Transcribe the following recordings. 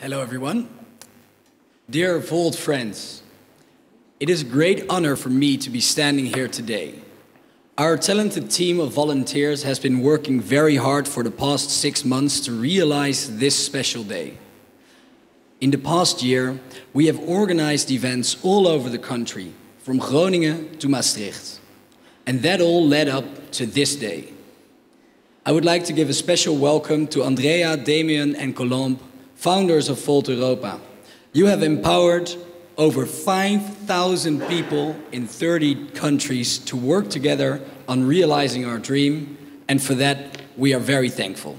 Hello, everyone. Dear Volt friends, it is a great honor for me to be standing here today. Our talented team of volunteers has been working very hard for the past six months to realize this special day. In the past year, we have organized events all over the country, from Groningen to Maastricht. And that all led up to this day. I would like to give a special welcome to Andrea, Damien, and Colombe, founders of Volt Europa. You have empowered over 5,000 people in 30 countries to work together on realizing our dream, and for that, we are very thankful.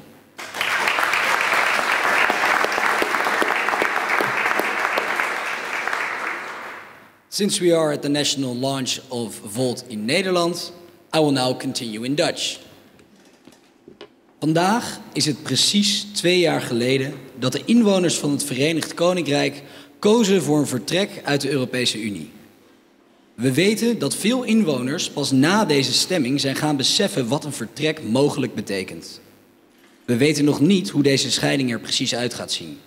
Since we are at the national launch of Volt in Nederland, I will now continue in Dutch. Vandaag is het precies twee jaar geleden dat de inwoners van het Verenigd Koninkrijk kozen voor een vertrek uit de Europese Unie. We weten dat veel inwoners pas na deze stemming zijn gaan beseffen wat een vertrek mogelijk betekent. We weten nog niet hoe deze scheiding er precies uit gaat zien.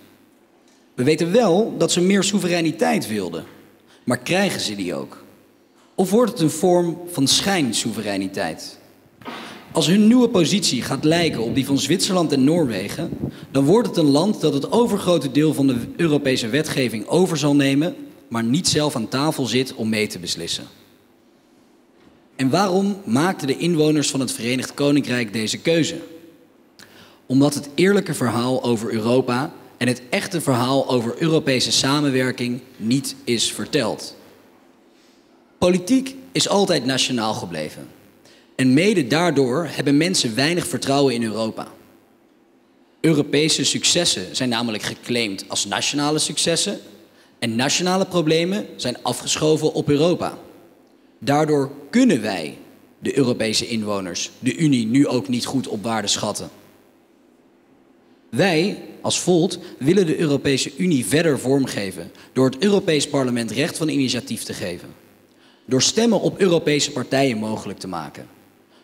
We weten wel dat ze meer soevereiniteit wilden, maar krijgen ze die ook? Of wordt het een vorm van schijnsoevereiniteit? Als hun nieuwe positie gaat lijken op die van Zwitserland en Noorwegen, dan wordt het een land dat het overgrote deel van de Europese wetgeving over zal nemen, maar niet zelf aan tafel zit om mee te beslissen. En waarom maakten de inwoners van het Verenigd Koninkrijk deze keuze? Omdat het eerlijke verhaal over Europa en het echte verhaal over Europese samenwerking niet is verteld. Politiek is altijd nationaal gebleven. En mede daardoor hebben mensen weinig vertrouwen in Europa. Europese successen zijn namelijk geclaimd als nationale successen en nationale problemen zijn afgeschoven op Europa. Daardoor kunnen wij, de Europese inwoners, de Unie nu ook niet goed op waarde schatten. Wij als Volt willen de Europese Unie verder vormgeven door het Europees Parlement recht van initiatief te geven. Door stemmen op Europese partijen mogelijk te maken.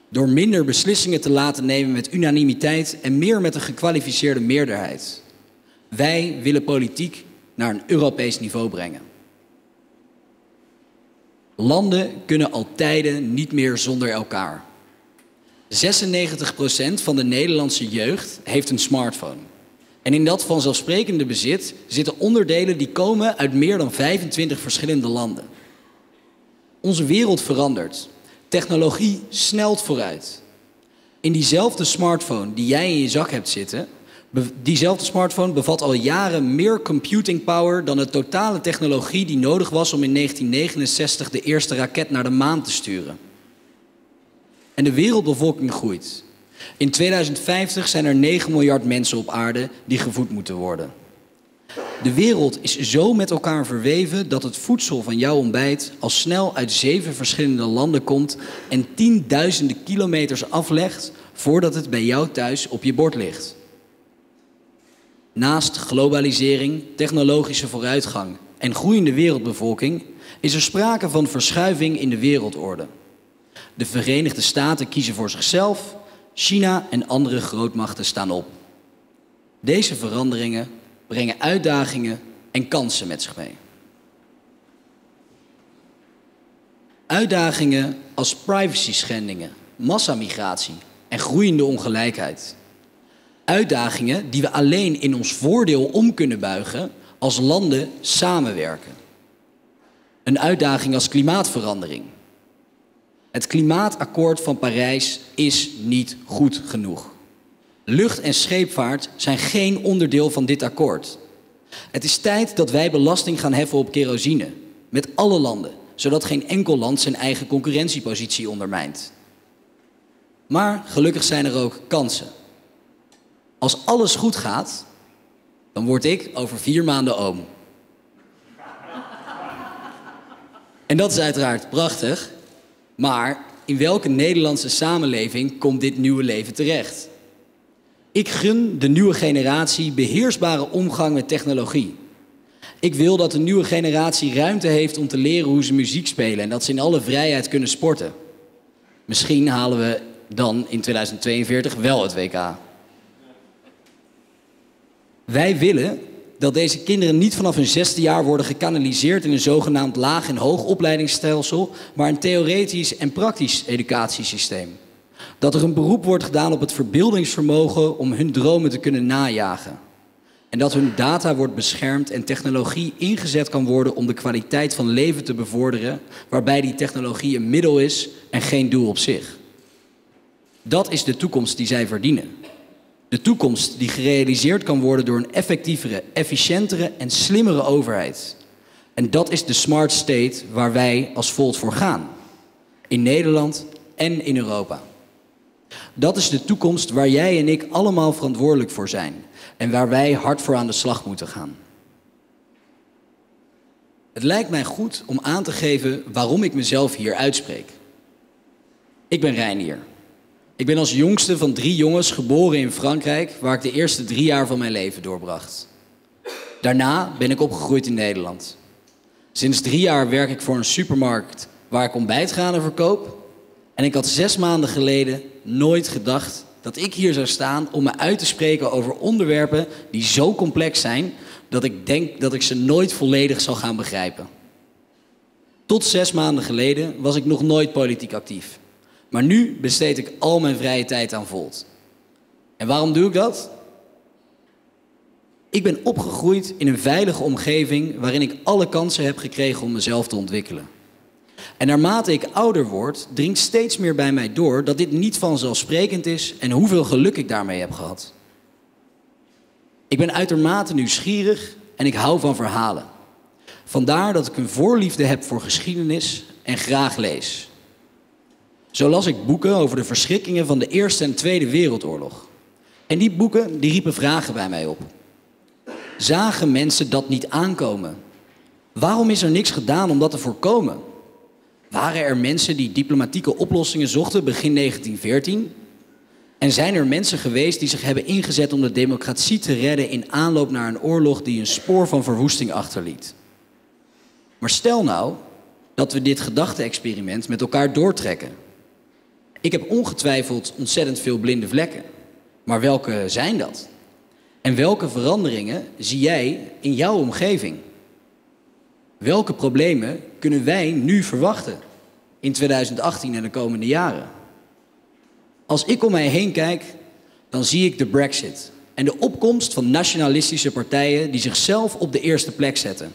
Door minder beslissingen te laten nemen met unanimiteit en meer met een gekwalificeerde meerderheid. Wij willen politiek naar een Europees niveau brengen. Landen kunnen al tijden niet meer zonder elkaar. 96% van de Nederlandse jeugd heeft een smartphone. En in dat vanzelfsprekende bezit zitten onderdelen die komen uit meer dan 25 verschillende landen. Onze wereld verandert. Technologie snelt vooruit. In diezelfde smartphone die jij in je zak hebt zitten, diezelfde smartphone bevat al jaren meer computing power dan de totale technologie die nodig was om in 1969 de eerste raket naar de maan te sturen. En de wereldbevolking groeit. In 2050 zijn er 9 miljard mensen op aarde die gevoed moeten worden. De wereld is zo met elkaar verweven dat het voedsel van jouw ontbijt al snel uit zeven verschillende landen komt en tienduizenden kilometers aflegt voordat het bij jou thuis op je bord ligt. Naast globalisering, technologische vooruitgang en groeiende wereldbevolking is er sprake van verschuiving in de wereldorde. De Verenigde Staten kiezen voor zichzelf, China en andere grootmachten staan op. Deze veranderingen brengen uitdagingen en kansen met zich mee. Uitdagingen als privacy schendingen, massamigratie en groeiende ongelijkheid. Uitdagingen die we alleen in ons voordeel om kunnen buigen als landen samenwerken. Een uitdaging als klimaatverandering. Het klimaatakkoord van Parijs is niet goed genoeg. Lucht- en scheepvaart zijn geen onderdeel van dit akkoord. Het is tijd dat wij belasting gaan heffen op kerosine. Met alle landen, zodat geen enkel land zijn eigen concurrentiepositie ondermijnt. Maar gelukkig zijn er ook kansen. Als alles goed gaat, dan word ik over vier maanden oom. En dat is uiteraard prachtig, maar in welke Nederlandse samenleving komt dit nieuwe leven terecht? Ik gun de nieuwe generatie beheersbare omgang met technologie. Ik wil dat de nieuwe generatie ruimte heeft om te leren hoe ze muziek spelen en dat ze in alle vrijheid kunnen sporten. Misschien halen we dan in 2042 wel het WK. Wij willen dat deze kinderen niet vanaf hun zesde jaar worden gekanaliseerd in een zogenaamd laag- en hoogopleidingsstelsel, maar een theoretisch en praktisch educatiesysteem. Dat er een beroep wordt gedaan op het verbeeldingsvermogen om hun dromen te kunnen najagen. En dat hun data wordt beschermd en technologie ingezet kan worden om de kwaliteit van leven te bevorderen, waarbij die technologie een middel is en geen doel op zich. Dat is de toekomst die zij verdienen. De toekomst die gerealiseerd kan worden door een effectievere, efficiëntere en slimmere overheid. En dat is de smart state waar wij als Volt voor gaan. In Nederland en in Europa. Dat is de toekomst waar jij en ik allemaal verantwoordelijk voor zijn en waar wij hard voor aan de slag moeten gaan. Het lijkt mij goed om aan te geven waarom ik mezelf hier uitspreek. Ik ben Reinier. Ik ben als jongste van drie jongens geboren in Frankrijk, waar ik de eerste drie jaar van mijn leven doorbracht. Daarna ben ik opgegroeid in Nederland. Sinds drie jaar werk ik voor een supermarkt waar ik ontbijtgranen verkoop. En ik had zes maanden geleden nooit gedacht dat ik hier zou staan om me uit te spreken over onderwerpen die zo complex zijn dat ik denk dat ik ze nooit volledig zal gaan begrijpen. Tot zes maanden geleden was ik nog nooit politiek actief. Maar nu besteed ik al mijn vrije tijd aan Volt. En waarom doe ik dat? Ik ben opgegroeid in een veilige omgeving waarin ik alle kansen heb gekregen om mezelf te ontwikkelen. En naarmate ik ouder word, dringt steeds meer bij mij door dat dit niet vanzelfsprekend is en hoeveel geluk ik daarmee heb gehad. Ik ben uitermate nieuwsgierig en ik hou van verhalen. Vandaar dat ik een voorliefde heb voor geschiedenis en graag lees. Zo las ik boeken over de verschrikkingen van de Eerste en Tweede Wereldoorlog. En die boeken die riepen vragen bij mij op. Zagen mensen dat niet aankomen? Waarom is er niks gedaan om dat te voorkomen? Waren er mensen die diplomatieke oplossingen zochten begin 1914? En zijn er mensen geweest die zich hebben ingezet om de democratie te redden in aanloop naar een oorlog die een spoor van verwoesting achterliet? Maar stel nou dat we dit gedachte-experiment met elkaar doortrekken. Ik heb ongetwijfeld ontzettend veel blinde vlekken. Maar welke zijn dat? En welke veranderingen zie jij in jouw omgeving? Welke problemen kunnen wij nu verwachten in 2018 en de komende jaren? Als ik om mij heen kijk, dan zie ik de Brexit en de opkomst van nationalistische partijen die zichzelf op de eerste plek zetten.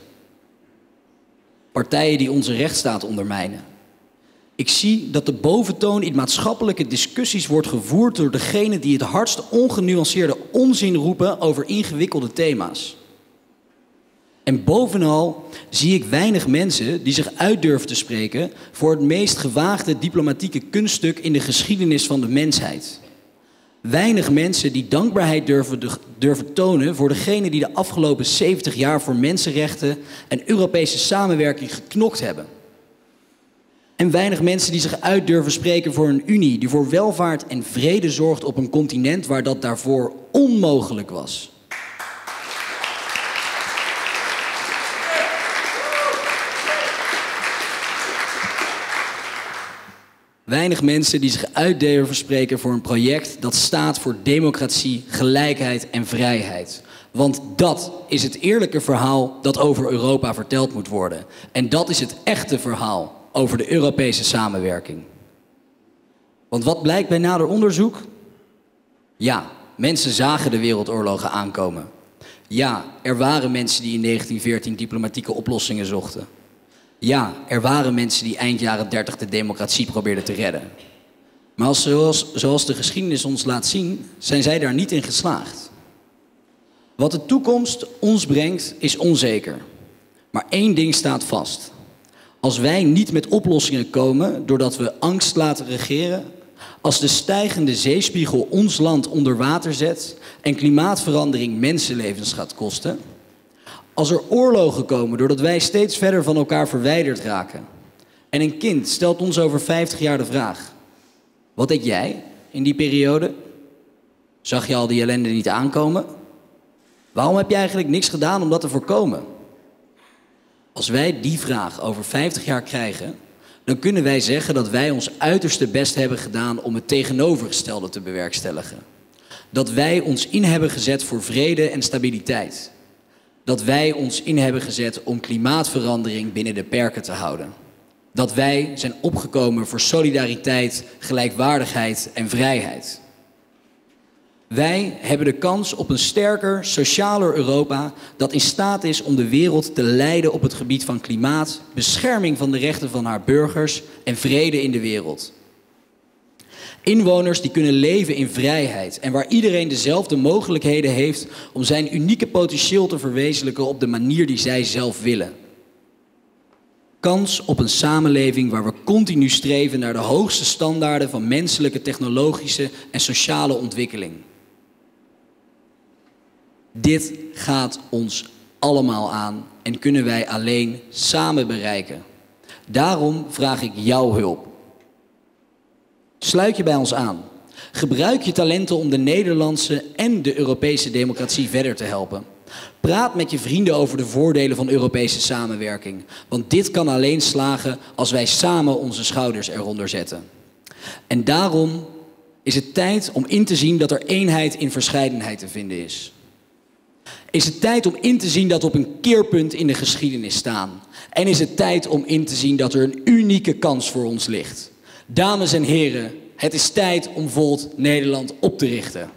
Partijen die onze rechtsstaat ondermijnen. Ik zie dat de boventoon in maatschappelijke discussies wordt gevoerd door degenen die het hardst ongenuanceerde onzin roepen over ingewikkelde thema's. En bovenal zie ik weinig mensen die zich uit durven te spreken voor het meest gewaagde diplomatieke kunststuk in de geschiedenis van de mensheid. Weinig mensen die dankbaarheid durven, durven tonen voor degenen die de afgelopen 70 jaar voor mensenrechten en Europese samenwerking geknokt hebben. En weinig mensen die zich uit durven spreken voor een Unie die voor welvaart en vrede zorgt op een continent waar dat daarvoor onmogelijk was. Weinig mensen die zich uit durven spreken voor een project dat staat voor democratie, gelijkheid en vrijheid. Want dat is het eerlijke verhaal dat over Europa verteld moet worden. En dat is het echte verhaal over de Europese samenwerking. Want wat blijkt bij nader onderzoek? Ja, mensen zagen de wereldoorlogen aankomen. Ja, er waren mensen die in 1914 diplomatieke oplossingen zochten. Ja, er waren mensen die eind jaren 30 de democratie probeerden te redden. Maar als, zoals, zoals de geschiedenis ons laat zien, zijn zij daar niet in geslaagd. Wat de toekomst ons brengt, is onzeker. Maar één ding staat vast. Als wij niet met oplossingen komen doordat we angst laten regeren, als de stijgende zeespiegel ons land onder water zet en klimaatverandering mensenlevens gaat kosten, als er oorlogen komen doordat wij steeds verder van elkaar verwijderd raken en een kind stelt ons over 50 jaar de vraag: wat deed jij in die periode? Zag je al die ellende niet aankomen? Waarom heb je eigenlijk niks gedaan om dat te voorkomen? Als wij die vraag over 50 jaar krijgen, dan kunnen wij zeggen dat wij ons uiterste best hebben gedaan om het tegenovergestelde te bewerkstelligen. Dat wij ons in hebben gezet voor vrede en stabiliteit. Dat wij ons in hebben gezet om klimaatverandering binnen de perken te houden. Dat wij zijn opgekomen voor solidariteit, gelijkwaardigheid en vrijheid. Wij hebben de kans op een sterker, socialer Europa dat in staat is om de wereld te leiden op het gebied van klimaat, bescherming van de rechten van haar burgers en vrede in de wereld. Inwoners die kunnen leven in vrijheid en waar iedereen dezelfde mogelijkheden heeft om zijn unieke potentieel te verwezenlijken op de manier die zij zelf willen. Kans op een samenleving waar we continu streven naar de hoogste standaarden van menselijke, technologische en sociale ontwikkeling. Dit gaat ons allemaal aan en kunnen wij alleen samen bereiken. Daarom vraag ik jouw hulp. Sluit je bij ons aan. Gebruik je talenten om de Nederlandse en de Europese democratie verder te helpen. Praat met je vrienden over de voordelen van Europese samenwerking. Want dit kan alleen slagen als wij samen onze schouders eronder zetten. En daarom is het tijd om in te zien dat er eenheid in verscheidenheid te vinden is. Is het tijd om in te zien dat we op een keerpunt in de geschiedenis staan. En is het tijd om in te zien dat er een unieke kans voor ons ligt. Dames en heren, het is tijd om Volt Nederland op te richten.